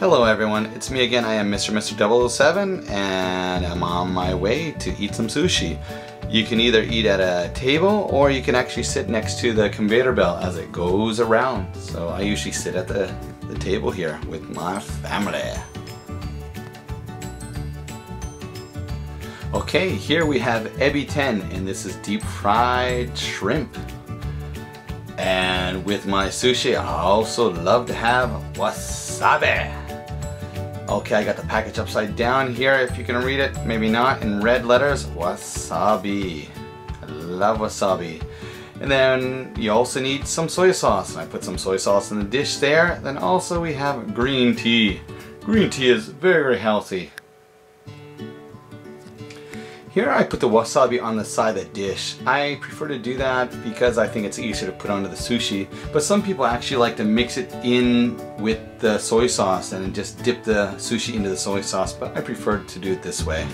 Hello everyone, it's me again. I am Mr. Mister 007 and I'm on my way to eat some sushi. You can either eat at a table or you can actually sit next to the conveyor belt as it goes around. So I usually sit at the, the table here with my family. Okay, here we have Ebiten and this is deep fried shrimp. And with my sushi, I also love to have wasabi. Okay, I got the package upside down here, if you can read it, maybe not, in red letters, wasabi. I love wasabi. And then you also need some soy sauce. And I put some soy sauce in the dish there. Then also we have green tea. Green tea is very, very healthy. Here I put the wasabi on the side of the dish. I prefer to do that because I think it's easier to put onto the sushi. But some people actually like to mix it in with the soy sauce and just dip the sushi into the soy sauce. But I prefer to do it this way.